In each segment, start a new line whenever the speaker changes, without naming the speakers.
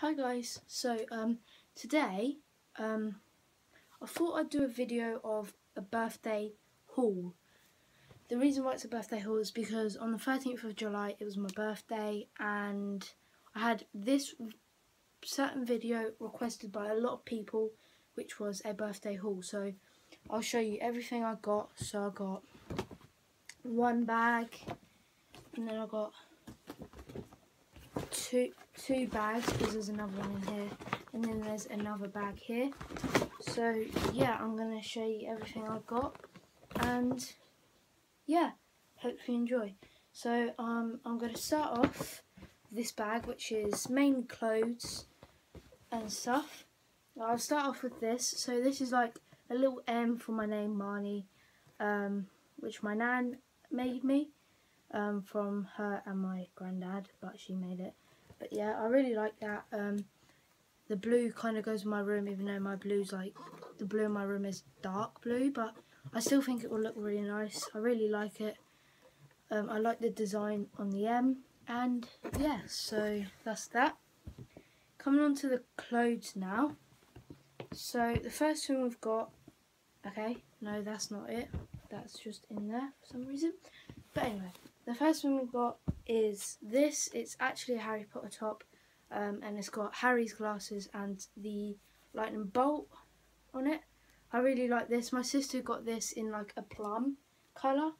Hi guys, so um, today um, I thought I'd do a video of a birthday haul. The reason why it's a birthday haul is because on the 13th of July it was my birthday and I had this certain video requested by a lot of people which was a birthday haul. So I'll show you everything I got. So I got one bag and then I got two two bags because there's another one in here and then there's another bag here. So yeah I'm gonna show you everything I've got and yeah hope you enjoy. So um, I'm gonna start off this bag which is mainly clothes and stuff. I'll start off with this. So this is like a little M for my name Marnie um, which my nan made me um, from her and my granddad but she made it but yeah, I really like that. Um, the blue kind of goes in my room, even though my blue's like, the blue in my room is dark blue, but I still think it will look really nice. I really like it. Um, I like the design on the M, and yeah, so that's that. Coming on to the clothes now. So the first thing we've got, okay, no, that's not it. That's just in there for some reason. But anyway, the first one we've got is this. It's actually a Harry Potter top um, and it's got Harry's glasses and the lightning bolt on it. I really like this. My sister got this in like a plum colour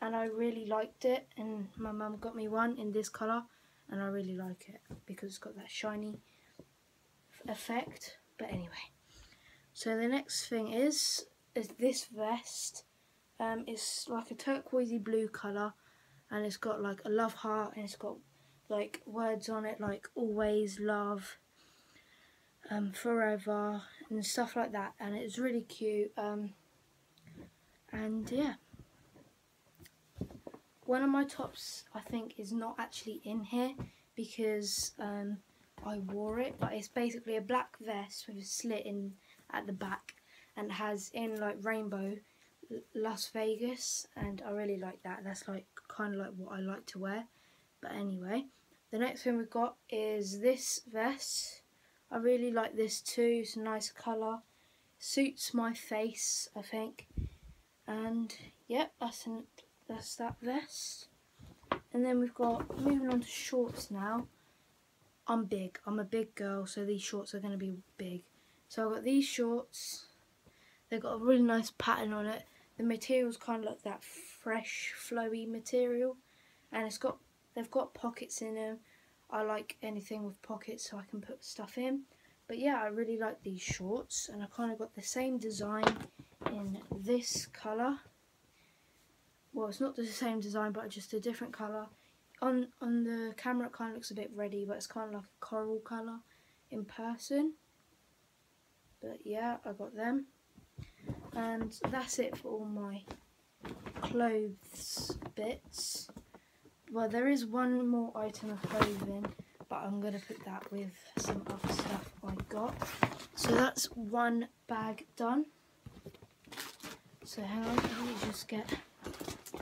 and I really liked it and my mum got me one in this colour and I really like it because it's got that shiny effect. But anyway, so the next thing is is this vest. Um, it's like a turquoisey blue colour and it's got like a love heart and it's got like words on it like always love um, forever and stuff like that and it's really cute um, and yeah. One of my tops I think is not actually in here because um, I wore it but it's basically a black vest with a slit in at the back and has in like rainbow Las Vegas and I really like that that's like kind of like what I like to wear. But anyway, the next thing we've got is this vest. I really like this too. It's a nice colour. Suits my face, I think. And yep, that's an, that's that vest. And then we've got moving on to shorts now. I'm big. I'm a big girl, so these shorts are going to be big. So I've got these shorts. They've got a really nice pattern on it. The material's kind of like that fresh, flowy material, and it's got they've got pockets in them. I like anything with pockets so I can put stuff in. But yeah, I really like these shorts, and I kind of got the same design in this colour. Well, it's not the same design, but just a different colour. On on the camera, it kind of looks a bit reddy, but it's kind of like a coral colour in person. But yeah, I got them and that's it for all my clothes bits well there is one more item of clothing but I'm going to put that with some other stuff I got so that's one bag done so hang on let me just get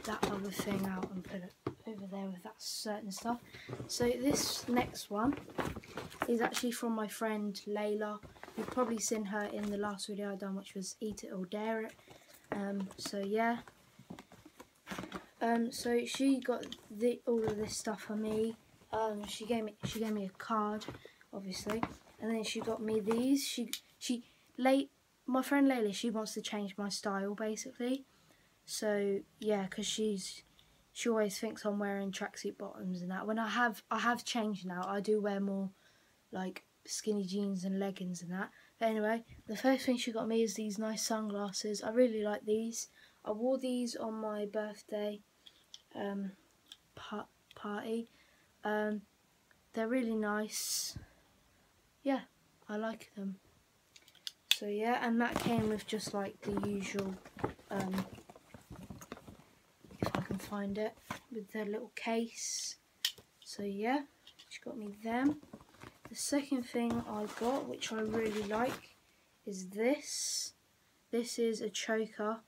that other thing out and put it over there with that certain stuff so this next one is actually from my friend Layla You've probably seen her in the last video I done, which was Eat It or Dare It. Um, so yeah. Um, so she got the, all of this stuff for me. Um, she gave me she gave me a card, obviously, and then she got me these. She she late my friend Layla. She wants to change my style basically. So yeah, because she's she always thinks I'm wearing tracksuit bottoms and that. When I have I have changed now. I do wear more like skinny jeans and leggings and that. But anyway, the first thing she got me is these nice sunglasses. I really like these. I wore these on my birthday um, pa party. Um, they're really nice. Yeah, I like them. So yeah, and that came with just like the usual, um, if I can find it, with the little case. So yeah, she got me them. The second thing I got, which I really like, is this. This is a choker.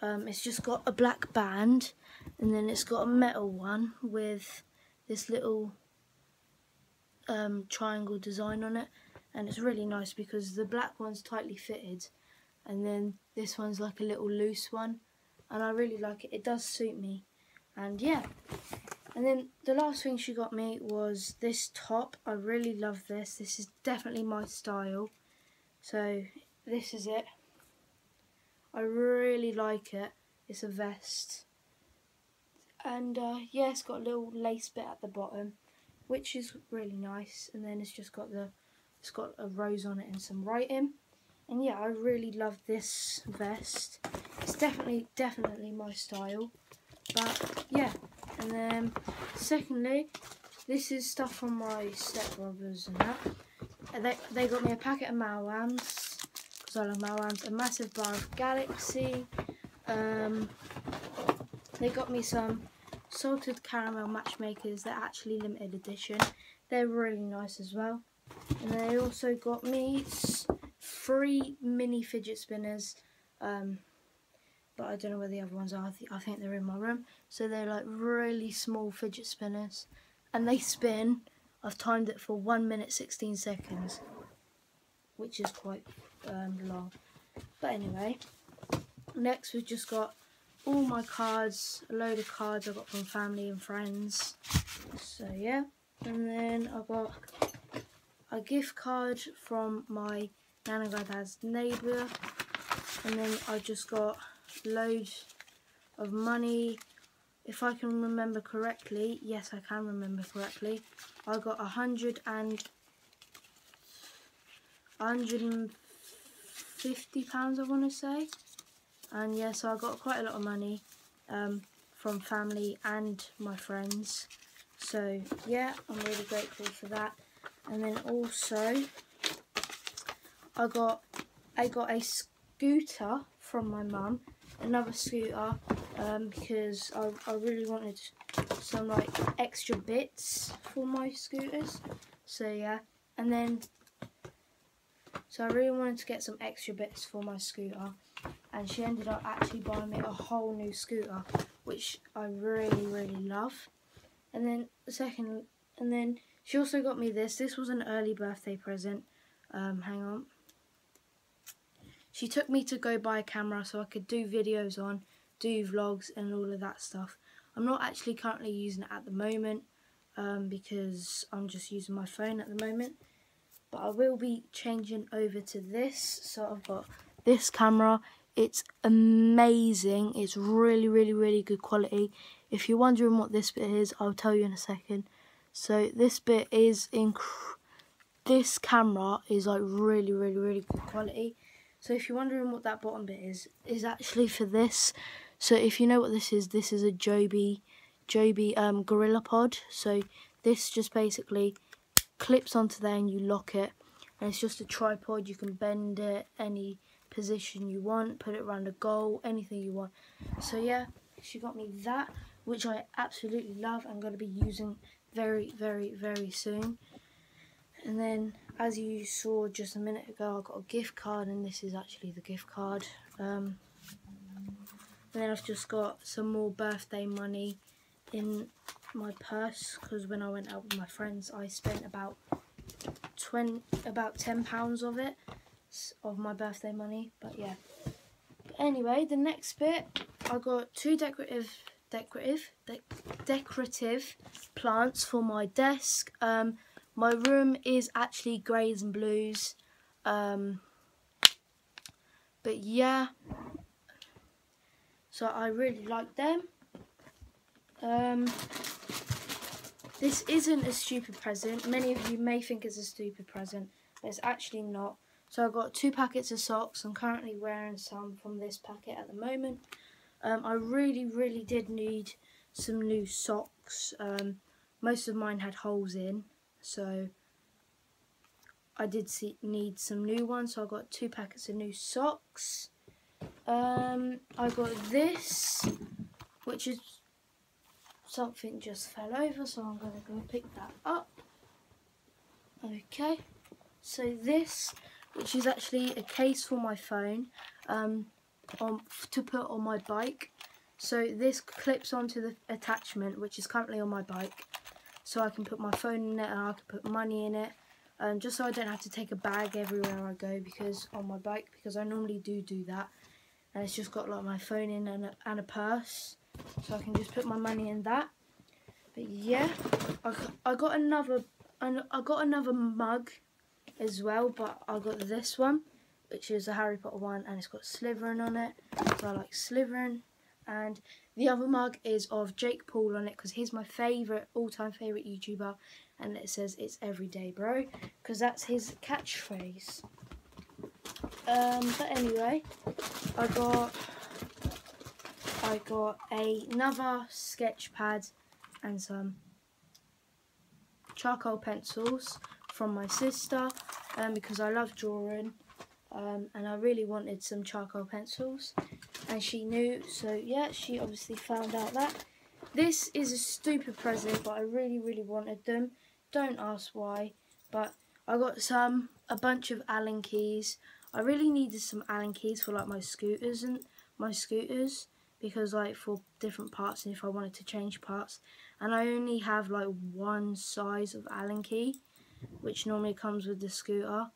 Um, it's just got a black band, and then it's got a metal one with this little um, triangle design on it. And it's really nice because the black one's tightly fitted and then this one's like a little loose one. And I really like it. It does suit me. And yeah. And then the last thing she got me was this top. I really love this. This is definitely my style. So this is it. I really like it. It's a vest and uh, yeah it's got a little lace bit at the bottom which is really nice. And then it's just got the it's got a rose on it and some writing. And yeah I really love this vest. It's definitely definitely my style. But yeah. And then secondly this is stuff from my stepbrothers and that. They, they got me a packet of Malwams because I love Malwams a massive bar of Galaxy um, they got me some salted caramel matchmakers they're actually limited edition. They're really nice as well. And they also got me three mini fidget spinners um, but I don't know where the other ones are. I, th I think they're in my room. So they're like really small fidget spinners. And they spin. I've timed it for 1 minute 16 seconds which is quite um, long. But anyway next we've just got all my cards, a load of cards I got from family and friends. So yeah, and then I got a gift card from my Nan and Granddad's neighbour, and then I just got loads of money. If I can remember correctly, yes I can remember correctly, I got a hundred and hundred and fifty pounds I want to say and yeah so I got quite a lot of money um, from family and my friends. So yeah I'm really grateful for that. And then also I got I got a scooter from my mum another scooter um, because I, I really wanted some like extra bits for my scooters. So yeah and then so I really wanted to get some extra bits for my scooter and she ended up actually buying me a whole new scooter which I really really love. And then the second and then she also got me this. This was an early birthday present. Um, hang on. She took me to go buy a camera so I could do videos on do vlogs and all of that stuff. I'm not actually currently using it at the moment um, because I'm just using my phone at the moment. But I will be changing over to this. So I've got this camera it's amazing. It's really, really, really good quality. If you're wondering what this bit is, I'll tell you in a second. So this bit is in this camera is like really, really, really good quality. So if you're wondering what that bottom bit is, is actually for this. So if you know what this is, this is a Joby, Joby um, Gorilla Pod. So this just basically clips onto there and you lock it. And it's just a tripod. You can bend it any position you want, put it around a goal, anything you want. So yeah, she got me that, which I absolutely love. I'm going to be using very, very, very soon. And then, as you saw just a minute ago, I got a gift card, and this is actually the gift card. Um, and then I've just got some more birthday money in my purse because when I went out with my friends, I spent about 20, about 10 pounds of it of my birthday money. But yeah. But anyway, the next bit, I got two decorative, decorative, de decorative plants for my desk. Um, my room is actually greys and blues. Um, but yeah, so I really like them. Um, this isn't a stupid present. Many of you may think it's a stupid present, but it's actually not. So I've got two packets of socks. I'm currently wearing some from this packet at the moment. Um, I really, really did need some new socks. Um, most of mine had holes in, so I did see, need some new ones. So I got two packets of new socks. Um, I got this, which is something just fell over, so I'm going to go pick that up. Okay, so this which is actually a case for my phone um, on, to put on my bike. So this clips onto the attachment, which is currently on my bike. so I can put my phone in it and I can put money in it. Um, just so I don't have to take a bag everywhere I go because on my bike because I normally do do that and it's just got like my phone in and a, and a purse so I can just put my money in that but yeah I, I got another I got another mug as well but I got this one which is a Harry Potter one and it's got Slytherin on it so I like Slytherin and the other mug is of Jake Paul on it because he's my favourite, all-time favourite YouTuber and it says it's everyday bro because that's his catchphrase. Um, but anyway, I got I got another sketch pad and some charcoal pencils from my sister um, because I love drawing um, and I really wanted some charcoal pencils and she knew so yeah she obviously found out that. This is a stupid present but I really really wanted them. Don't ask why but I got some a bunch of Allen keys. I really needed some Allen keys for like my scooters and my scooters because like for different parts and if I wanted to change parts and I only have like one size of Allen key which normally comes with the scooter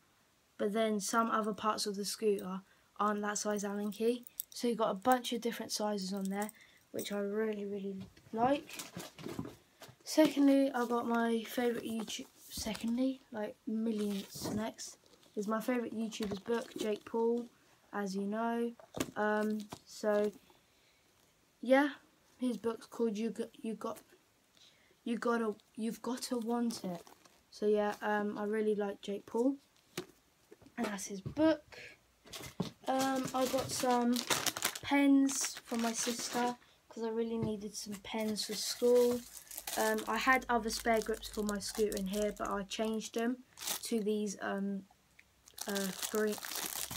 but then some other parts of the scooter aren't that size Allen key. So you've got a bunch of different sizes on there, which I really, really like. Secondly, I've got my favourite YouTube, secondly, like millions next, is my favourite YouTuber's book, Jake Paul, as you know. Um, so, yeah, his book's called You Got, You Got, You Gotta, You've Gotta Want It. So yeah, um, I really like Jake Paul and that's his book. Um, I got some pens from my sister because I really needed some pens for school. Um, I had other spare grips for my scooter in here, but I changed them to these um, uh, green,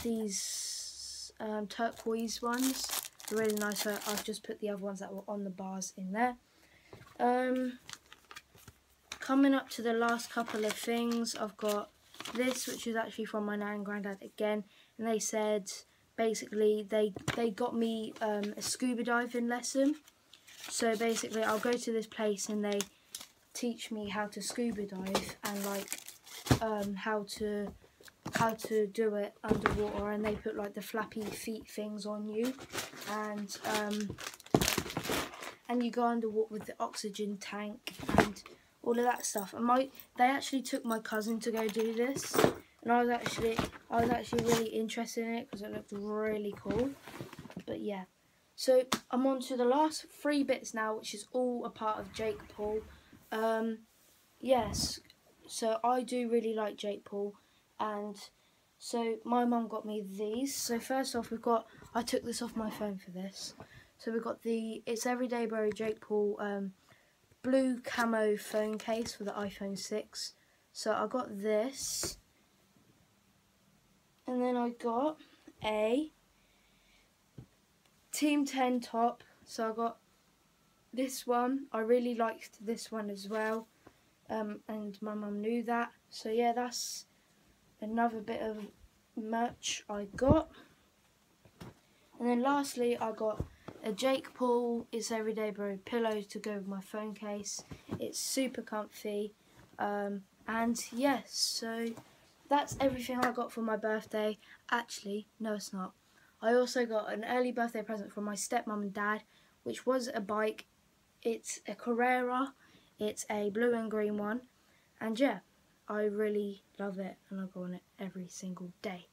these um, turquoise ones. They're really nice. I've just put the other ones that were on the bars in there. Um, coming up to the last couple of things, I've got this, which is actually from my nan and granddad again, and they said basically they they got me um, a scuba diving lesson. So basically, I'll go to this place and they teach me how to scuba dive and like um, how to how to do it underwater and they put like the flappy feet things on you and um, and you go underwater with the oxygen tank and all of that stuff. And my they actually took my cousin to go do this, and I was actually I was actually really interested in it because it looked really cool. But yeah, so I'm on to the last three bits now, which is all a part of Jake Paul. Um, yes, so I do really like Jake Paul, and so my mum got me these. So first off, we've got I took this off my phone for this. So we've got the It's Everyday Bro Jake Paul um, blue camo phone case for the iPhone 6. So I got this. And then I got a Team 10 top. So I got this one. I really liked this one as well. Um, and my mum knew that. So yeah, that's another bit of merch I got. And then lastly, I got a Jake Paul It's Everyday Bro pillow to go with my phone case. It's super comfy. Um, and yes, so that's everything I got for my birthday. Actually, no it's not. I also got an early birthday present from my stepmom and dad, which was a bike. It's a Carrera. It's a blue and green one. And yeah, I really love it and I go on it every single day.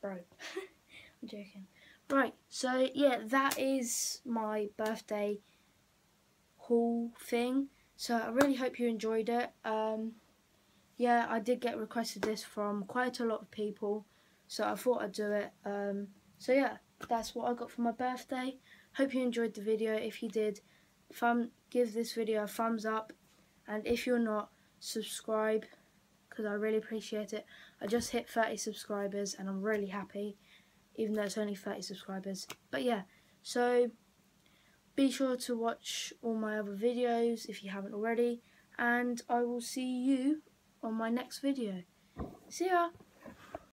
Bro, I'm joking. Right, so yeah, that is my birthday haul thing. So I really hope you enjoyed it. Um, yeah, I did get requested this from quite a lot of people, so I thought I'd do it. Um, so yeah, that's what I got for my birthday. Hope you enjoyed the video. If you did, thumb, give this video a thumbs up, and if you're not, subscribe because I really appreciate it. I just hit 30 subscribers and I'm really happy even though it's only 30 subscribers. But yeah, so be sure to watch all my other videos if you haven't already, and I will see you on my next video. See ya!